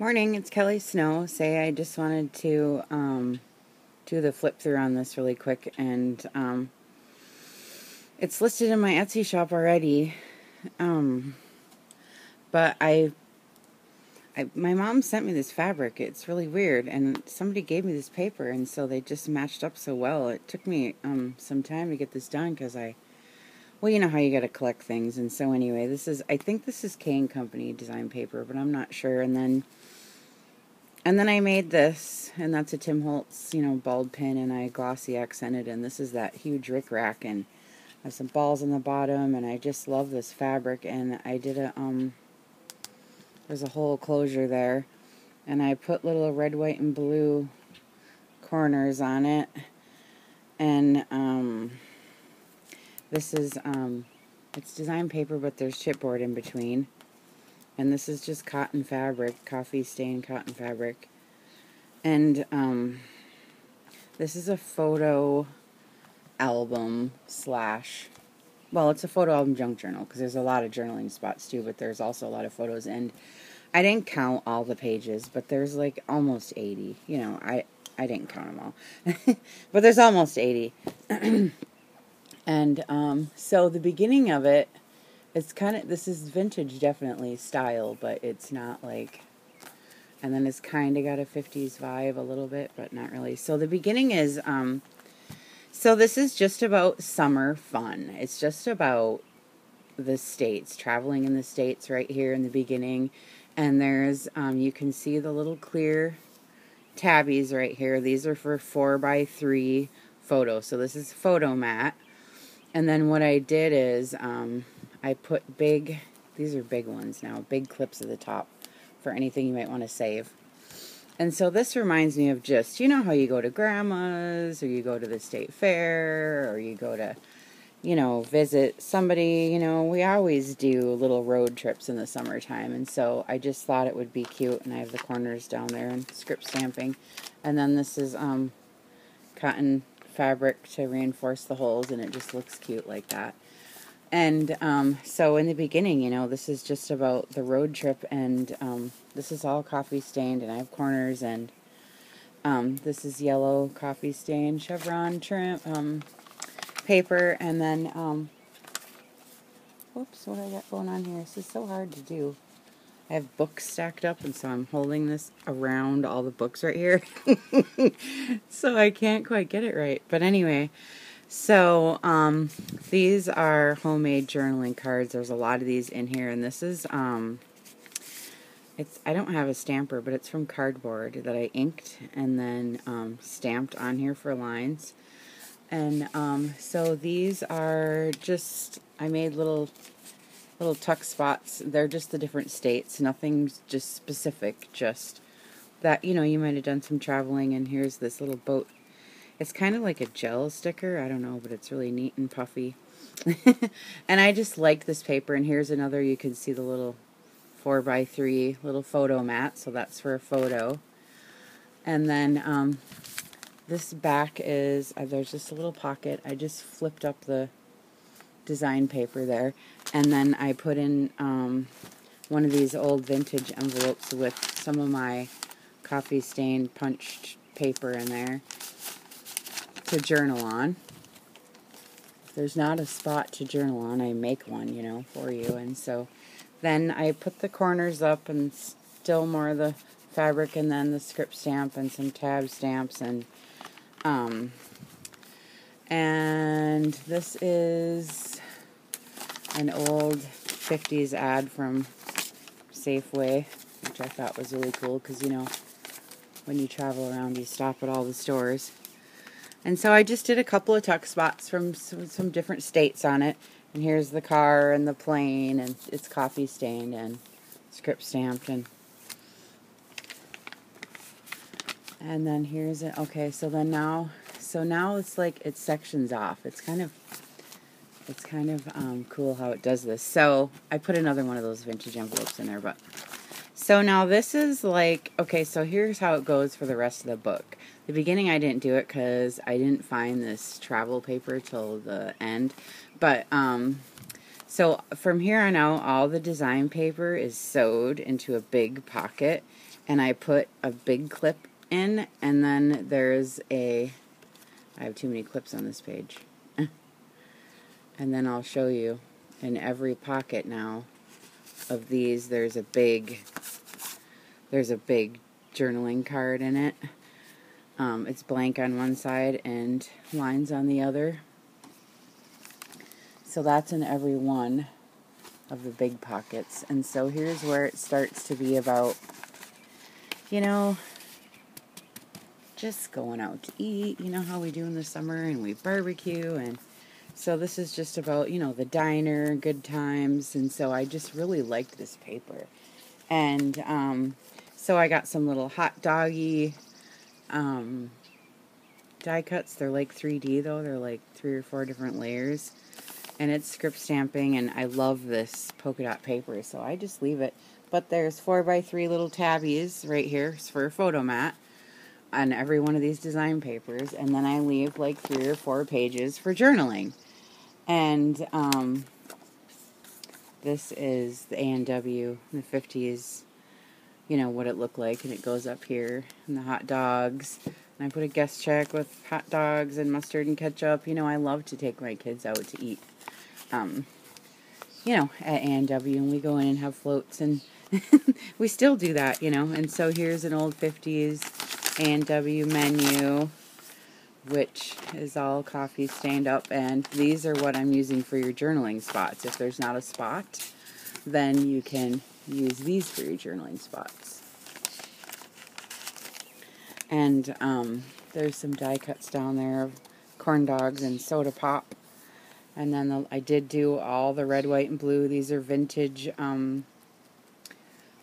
Morning, it's Kelly Snow. Say I just wanted to um, do the flip through on this really quick, and um, it's listed in my Etsy shop already. Um, but I, I, my mom sent me this fabric. It's really weird, and somebody gave me this paper, and so they just matched up so well. It took me um, some time to get this done because I, well, you know how you got to collect things, and so anyway, this is I think this is Kane Company design paper, but I'm not sure. And then and then I made this, and that's a Tim Holtz, you know, bald pin, and I glossy accented, and this is that huge rickrack, and I have some balls on the bottom, and I just love this fabric, and I did a, um, there's a whole closure there, and I put little red, white, and blue corners on it, and, um, this is, um, it's design paper, but there's chipboard in between, and this is just cotton fabric, coffee stained cotton fabric. And um, this is a photo album slash, well, it's a photo album junk journal because there's a lot of journaling spots too, but there's also a lot of photos. And I didn't count all the pages, but there's like almost 80. You know, I, I didn't count them all, but there's almost 80. and um, so the beginning of it it's kind of this is vintage definitely style but it's not like and then it's kind of got a 50s vibe a little bit but not really. So the beginning is um so this is just about summer fun. It's just about the states traveling in the states right here in the beginning. And there's um you can see the little clear tabbies right here. These are for four by three photos. So this is photo mat and then what I did is um I put big, these are big ones now, big clips at the top for anything you might want to save. And so this reminds me of just, you know how you go to grandma's, or you go to the state fair, or you go to, you know, visit somebody, you know, we always do little road trips in the summertime. And so I just thought it would be cute, and I have the corners down there and script stamping. And then this is um, cotton fabric to reinforce the holes, and it just looks cute like that. And um, so in the beginning, you know, this is just about the road trip, and um, this is all coffee stained, and I have corners, and um, this is yellow coffee stained chevron trim um, paper, and then, um, whoops, what I got going on here? This is so hard to do. I have books stacked up, and so I'm holding this around all the books right here, so I can't quite get it right. But anyway. So, um, these are homemade journaling cards. There's a lot of these in here, and this is, um, it's, I don't have a stamper, but it's from cardboard that I inked and then, um, stamped on here for lines. And, um, so these are just, I made little, little tuck spots. They're just the different states. Nothing's just specific, just that, you know, you might have done some traveling, and here's this little boat it's kind of like a gel sticker. I don't know, but it's really neat and puffy. and I just like this paper. And here's another, you can see the little 4 by 3 little photo mat. So that's for a photo. And then um, this back is, uh, there's just a little pocket. I just flipped up the design paper there. And then I put in um, one of these old vintage envelopes with some of my coffee stained punched paper in there to journal on. If there's not a spot to journal on, I make one, you know, for you. And so then I put the corners up and still more of the fabric and then the script stamp and some tab stamps and um and this is an old 50s ad from Safeway, which I thought was really cool because you know when you travel around you stop at all the stores. And so I just did a couple of tuck spots from some, some different states on it. And here's the car and the plane, and it's coffee stained and script stamped. And and then here's it. Okay, so then now, so now it's like it sections off. It's kind of, it's kind of um, cool how it does this. So I put another one of those vintage envelopes in there, but so now this is like, okay, so here's how it goes for the rest of the book. The beginning I didn't do it because I didn't find this travel paper till the end. But, um, so from here on out, all the design paper is sewed into a big pocket. and I put a big clip in, and then there's a. I have too many clips on this page. and then I'll show you in every pocket now of these there's a big there's a big journaling card in it. Um, it's blank on one side and lines on the other. So that's in every one of the big pockets. And so here's where it starts to be about, you know, just going out to eat. You know how we do in the summer and we barbecue. And so this is just about, you know, the diner, good times. And so I just really liked this paper. And um, so I got some little hot doggy um, die cuts. They're like 3D though. They're like three or four different layers and it's script stamping and I love this polka dot paper so I just leave it but there's 4 by 3 little tabbies right here for a photo mat on every one of these design papers and then I leave like three or four pages for journaling. And um, this is the A&W in the 50s you know what it looked like and it goes up here and the hot dogs. And I put a guest check with hot dogs and mustard and ketchup. You know I love to take my kids out to eat um, you know, at A&W, and we go in and have floats, and we still do that, you know. And so here's an old 50s A&W menu, which is all coffee stand up, and these are what I'm using for your journaling spots. If there's not a spot, then you can use these for your journaling spots. And um, there's some die cuts down there of corn dogs and soda pop. And then the, I did do all the red, white, and blue. These are vintage, um,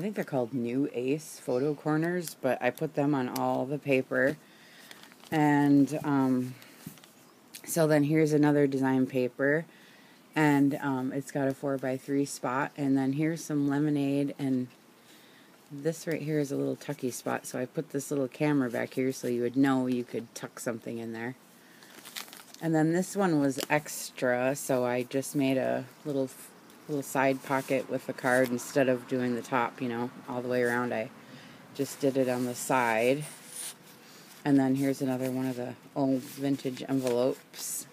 I think they're called Nu-Ace photo corners, but I put them on all the paper. And um, so then here's another design paper. And um, it's got a 4x3 spot. And then here's some lemonade. And this right here is a little tucky spot. So I put this little camera back here so you would know you could tuck something in there. And then this one was extra, so I just made a little little side pocket with a card instead of doing the top, you know, all the way around. I just did it on the side. And then here's another one of the old vintage envelopes.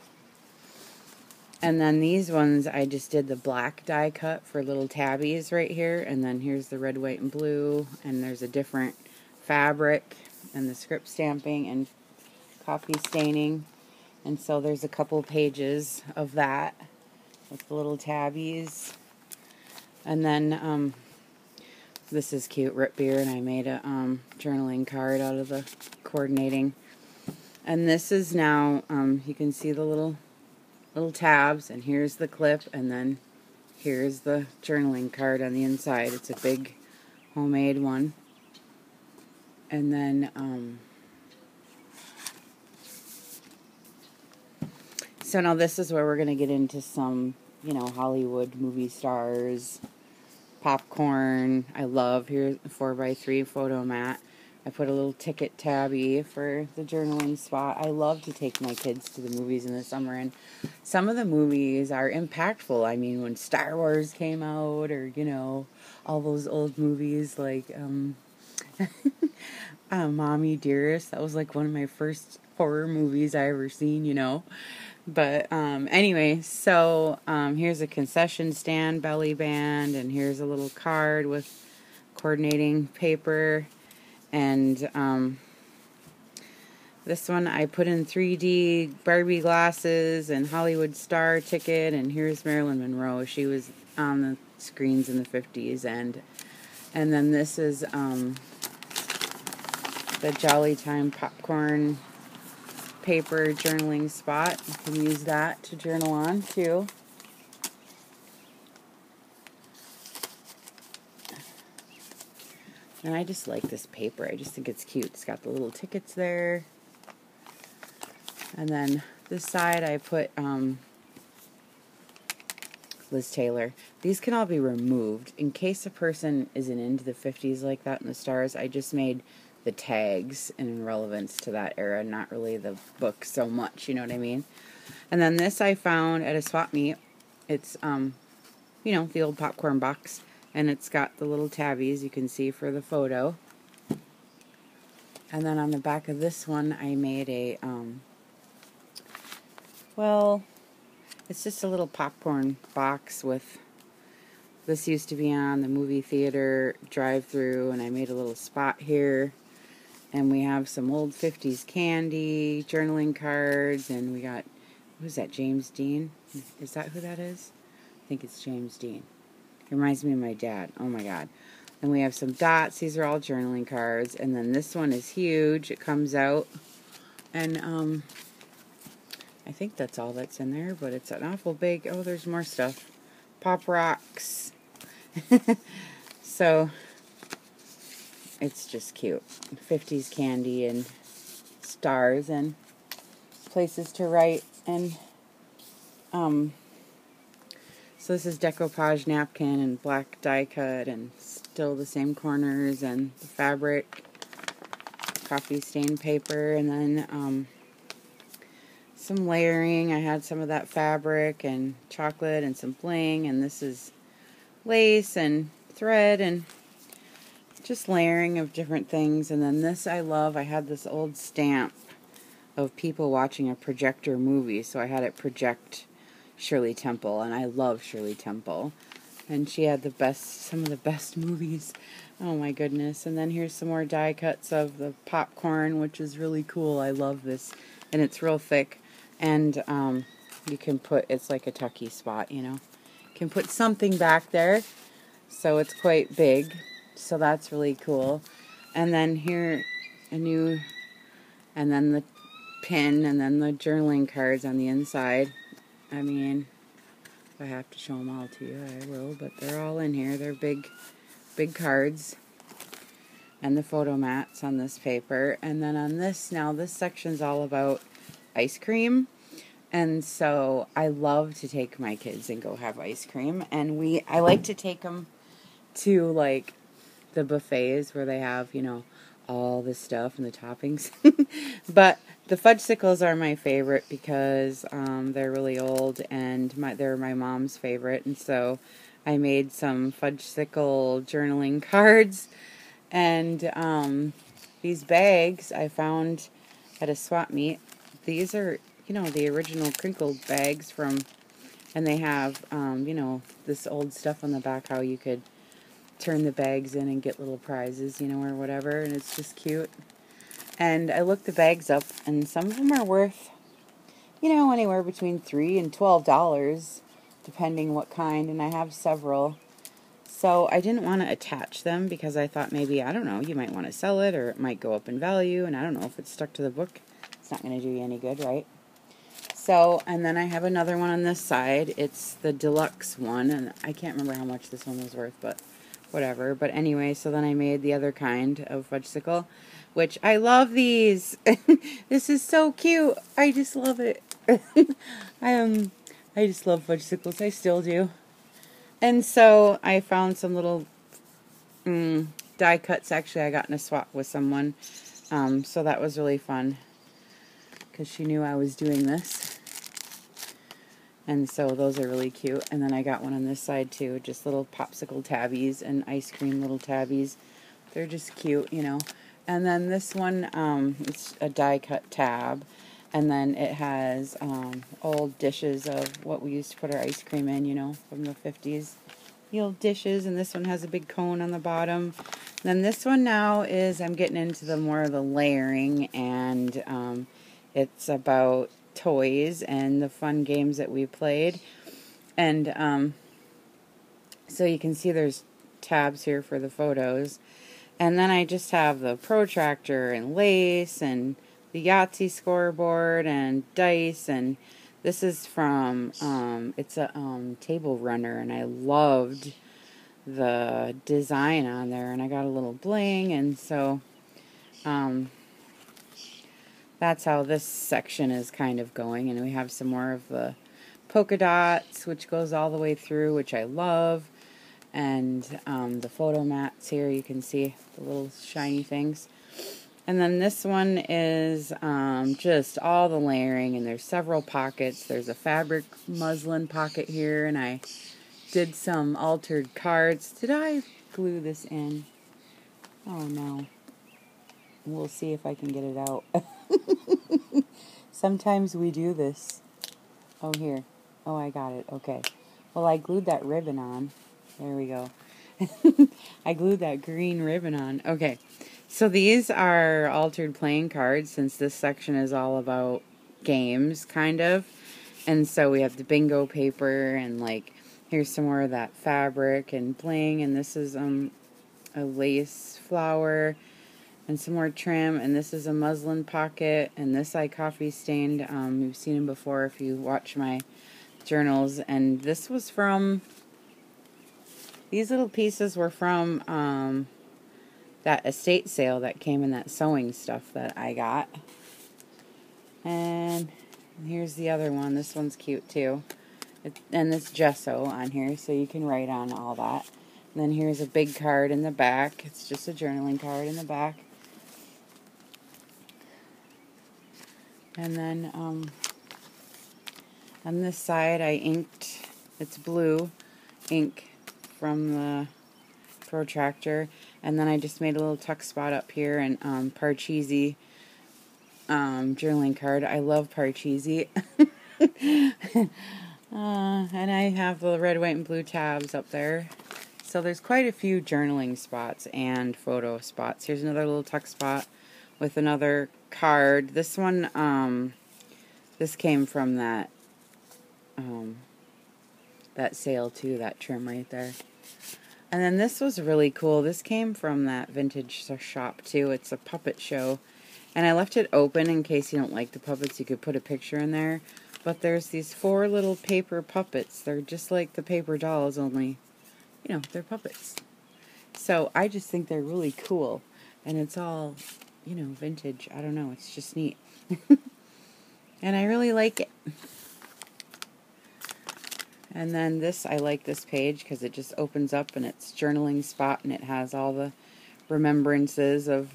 And then these ones, I just did the black die cut for little tabbies right here. And then here's the red, white, and blue. And there's a different fabric and the script stamping and coffee staining. And so there's a couple pages of that with the little tabbies. And then um, this is cute, Rip Beer, and I made a um, journaling card out of the coordinating. And this is now, um, you can see the little little tabs, and here's the clip, and then here's the journaling card on the inside. It's a big homemade one. And then So now this is where we're going to get into some, you know, Hollywood movie stars, popcorn. I love here 4x3 photo mat. I put a little ticket tabby for the journaling spot. I love to take my kids to the movies in the summer, and some of the movies are impactful. I mean, when Star Wars came out, or you know, all those old movies like um, uh, Mommy Dearest. That was like one of my first horror movies I ever seen. You know, but um, anyway, so um, here's a concession stand belly band, and here's a little card with coordinating paper. And um, this one I put in 3D Barbie glasses and Hollywood star ticket. And here's Marilyn Monroe. She was on the screens in the 50s. And and then this is um, the Jolly Time popcorn paper journaling spot. You can use that to journal on too. And I just like this paper. I just think it's cute. It's got the little tickets there. And then this side I put um, Liz Taylor. These can all be removed. In case a person isn't into the 50s like that in the stars, I just made the tags in relevance to that era, not really the book so much, you know what I mean? And then this I found at a swap meet. It's, um, you know, the old popcorn box, and it's got the little tabbies you can see for the photo. And then on the back of this one, I made a, um, well, it's just a little popcorn box with, this used to be on the movie theater drive-through, and I made a little spot here. And we have some old 50s candy, journaling cards, and we got, who's that, James Dean? Is that who that is? I think it's James Dean. It reminds me of my dad. Oh my god. And we have some dots. These are all journaling cards. And then this one is huge. It comes out. And um, I think that's all that's in there. But it's an awful big... Oh, there's more stuff. Pop rocks. so, it's just cute. 50s candy and stars and places to write. And, um... So this is decoupage napkin and black die cut and still the same corners and the fabric, coffee stain paper, and then um, some layering. I had some of that fabric and chocolate and some bling, and this is lace and thread and just layering of different things. And then this I love. I had this old stamp of people watching a projector movie, so I had it project Shirley Temple, and I love Shirley Temple. And she had the best, some of the best movies. Oh my goodness. And then here's some more die cuts of the popcorn, which is really cool. I love this. And it's real thick. And um, you can put, it's like a tucky spot, you know. You can put something back there. So it's quite big. So that's really cool. And then here, a new, and then the pin, and then the journaling cards on the inside. I mean, if I have to show them all to you, I will, but they're all in here. They're big, big cards. And the photo mats on this paper. And then on this, now this section's all about ice cream. And so I love to take my kids and go have ice cream. And we, I like to take them to like the buffets where they have, you know, all the stuff and the toppings. but the fudgesicles are my favorite because um, they're really old and my, they're my mom's favorite. And so I made some fudgesicle journaling cards. And um, these bags I found at a swap meet. These are, you know, the original crinkled bags from, and they have, um, you know, this old stuff on the back how you could turn the bags in and get little prizes, you know, or whatever. And it's just cute. And I looked the bags up, and some of them are worth, you know, anywhere between three and twelve dollars, depending what kind. And I have several. So I didn't want to attach them because I thought maybe, I don't know, you might want to sell it or it might go up in value. And I don't know if it's stuck to the book. It's not going to do you any good, right? So, and then I have another one on this side. It's the deluxe one. And I can't remember how much this one was worth, but whatever. But anyway, so then I made the other kind of fudgesicle which I love these. this is so cute. I just love it. I um I just love fudgesicles. I still do. And so I found some little mm, die cuts. Actually, I got in a swap with someone. Um, so that was really fun because she knew I was doing this. And so those are really cute. And then I got one on this side too, just little popsicle tabbies and ice cream little tabbies. They're just cute, you know. And then this one, um, it's a die cut tab. And then it has um, old dishes of what we used to put our ice cream in, you know, from the 50s. The old dishes, and this one has a big cone on the bottom. And then this one now is, I'm getting into the more of the layering, and um, it's about toys and the fun games that we played. And um, so you can see there's tabs here for the photos. And then I just have the protractor and lace and the Yahtzee scoreboard and dice and this is from um, it's a um, table runner and I loved the design on there and I got a little bling and so um, that's how this section is kind of going and we have some more of the polka dots which goes all the way through which I love and um, the photo mats here you can see the little shiny things. And then this one is um, just all the layering and there's several pockets. There's a fabric muslin pocket here and I did some altered cards. Did I glue this in? Oh no. We'll see if I can get it out. Sometimes we do this. Oh, here. Oh, I got it. Okay. Well, I glued that ribbon on. There we go. I glued that green ribbon on. Okay. So these are altered playing cards since this section is all about games, kind of. And so we have the bingo paper and like here's some more of that fabric and bling and this is um a lace flower and some more trim and this is a muslin pocket and this I coffee stained um, you've seen them before if you watch my journals and this was from these little pieces were from um, that estate sale that came in that sewing stuff that I got. And here's the other one. This one's cute too. It, and this gesso on here so you can write on all that. And then here's a big card in the back. It's just a journaling card in the back. And then um, on this side I inked, it's blue ink from the protractor and then I just made a little tuck spot up here and um, Parcheesi um, journaling card. I love Parcheesi. uh, and I have the red, white, and blue tabs up there. So there's quite a few journaling spots and photo spots. Here's another little tuck spot with another card. This one, um, this came from that, um, that sale too, that trim right there. And then this was really cool. This came from that vintage shop too. It's a puppet show. And I left it open in case you don't like the puppets. You could put a picture in there. But there's these four little paper puppets. They're just like the paper dolls, only, you know, they're puppets. So I just think they're really cool. And it's all, you know, vintage. I don't know. It's just neat. and I really like it. And then this, I like this page because it just opens up and it's journaling spot and it has all the remembrances of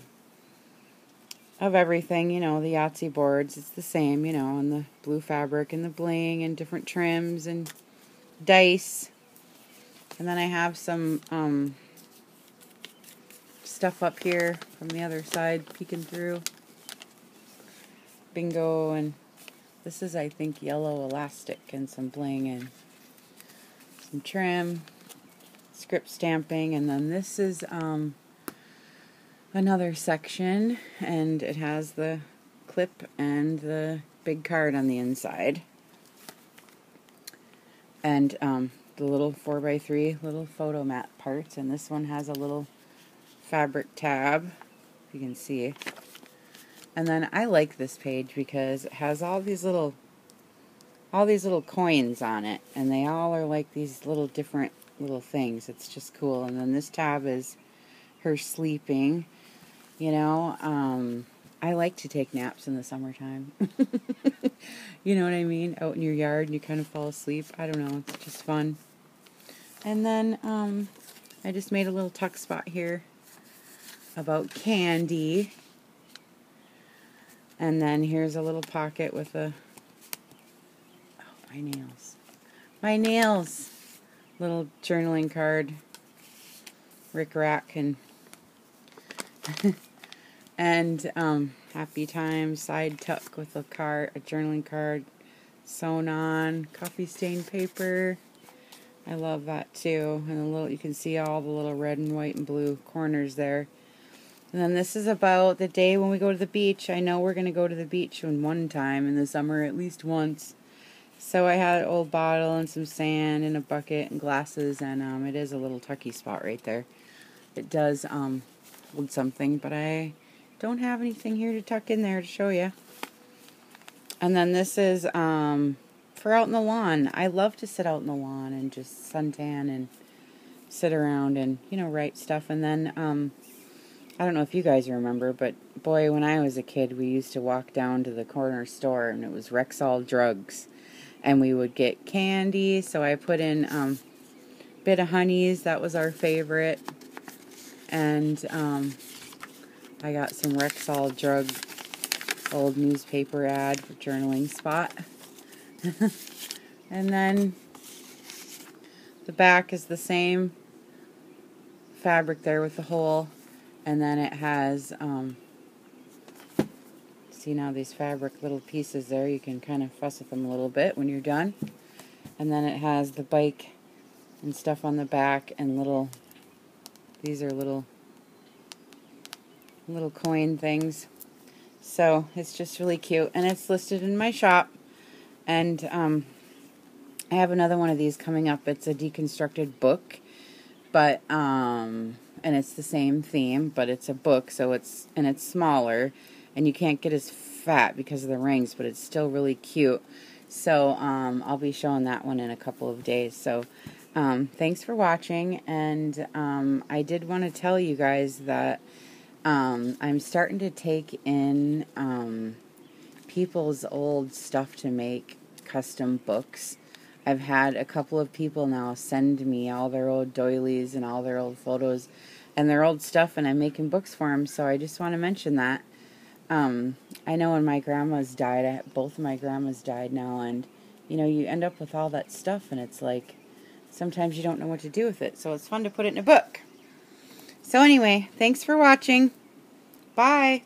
of everything, you know, the Yahtzee boards, it's the same, you know, and the blue fabric and the bling and different trims and dice. And then I have some um, stuff up here from the other side peeking through. Bingo and this is I think yellow elastic and some bling and some trim, script stamping, and then this is um, another section, and it has the clip and the big card on the inside. And um, the little 4x3 little photo mat parts, and this one has a little fabric tab, you can see. And then I like this page because it has all these little all these little coins on it and they all are like these little different little things. It's just cool. And then this tab is her sleeping you know? Um, i like to take naps in the summertime. You know what i mean? Out in your yard and you kind of fall asleep. I don't know. It's just fun. And then um, i just made a little tuck spot here about candy and then here's a little pocket with a oh, my nails. My nails. Little journaling card. Rick Rack and and um, happy time side tuck with a card, a journaling card sewn on, coffee stained paper. I love that too. And a little, you can see all the little red and white and blue corners there. And then this is about the day when we go to the beach. I know we're going to go to the beach in one time in the summer, at least once. So I had an old bottle and some sand and a bucket and glasses, and um, it is a little tucky spot right there. It does um, hold something, but I don't have anything here to tuck in there to show you. And then this is um, for out in the lawn. I love to sit out in the lawn and just suntan and sit around and, you know, write stuff. And then, um, I don't know if you guys remember, but boy, when I was a kid, we used to walk down to the corner store and it was Rexall Drugs and we would get candy. So I put in um, Bit-O-Honeys. That was our favorite. And um, I got some Rexall drug old newspaper ad for journaling spot. and then the back is the same fabric there with the hole. And then it has um, See now these fabric little pieces there, you can kind of fuss with them a little bit when you're done. And then it has the bike and stuff on the back and little, these are little, little coin things. So it's just really cute. And it's listed in my shop. And um, I have another one of these coming up. It's a deconstructed book. But, um, and it's the same theme, but it's a book, so it's, and it's smaller. And you can't get as fat because of the rings, but it's still really cute. So um, I'll be showing that one in a couple of days. So um, thanks for watching. And um, I did want to tell you guys that um, I'm starting to take in um, people's old stuff to make custom books. I've had a couple of people now send me all their old doilies and all their old photos and their old stuff, and I'm making books for them. So I just want to mention that. Um, I know when my grandma's died, I, both of my grandmas died now, and you know, you end up with all that stuff, and it's like sometimes you don't know what to do with it. So it's fun to put it in a book. So anyway, thanks for watching. Bye.